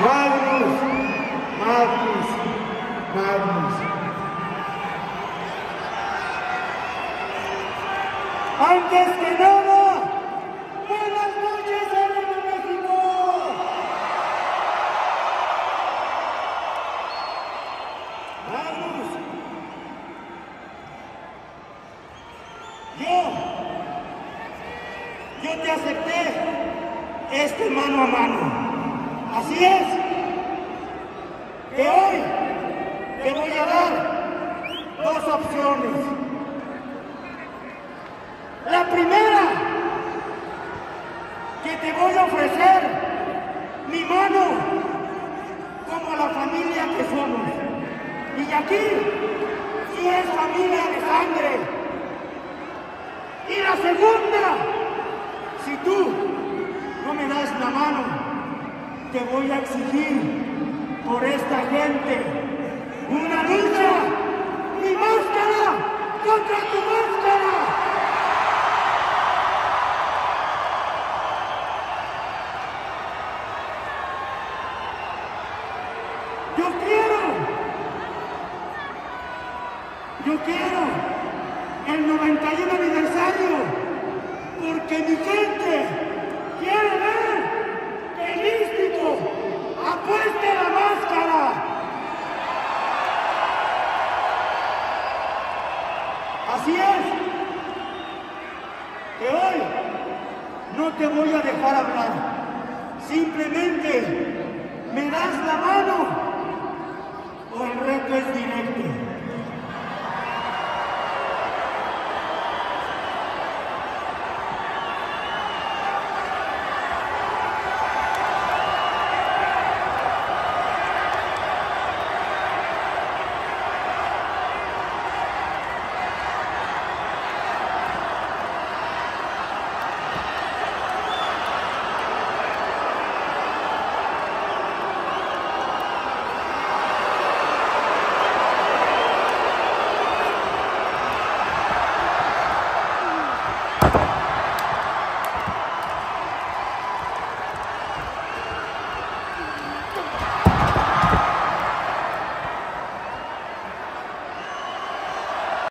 Magnus, Magnus, Magnus. Antes que nada, buenas noches, Arena México. Magnus. Yo, yo te acepté este mano a mano. Así es, que hoy te voy a dar dos opciones. La primera, que te voy a ofrecer mi mano como la familia que somos. Y aquí sí es familia de sangre. Y la segunda, si tú no me das la mano, voy a exigir por esta gente una lucha, mi máscara contra tu máscara. Yo quiero, yo quiero el 91 aniversario, porque mi gente quiere ver que el místico apueste la máscara. Así es, que hoy no te voy a dejar hablar, simplemente me das la mano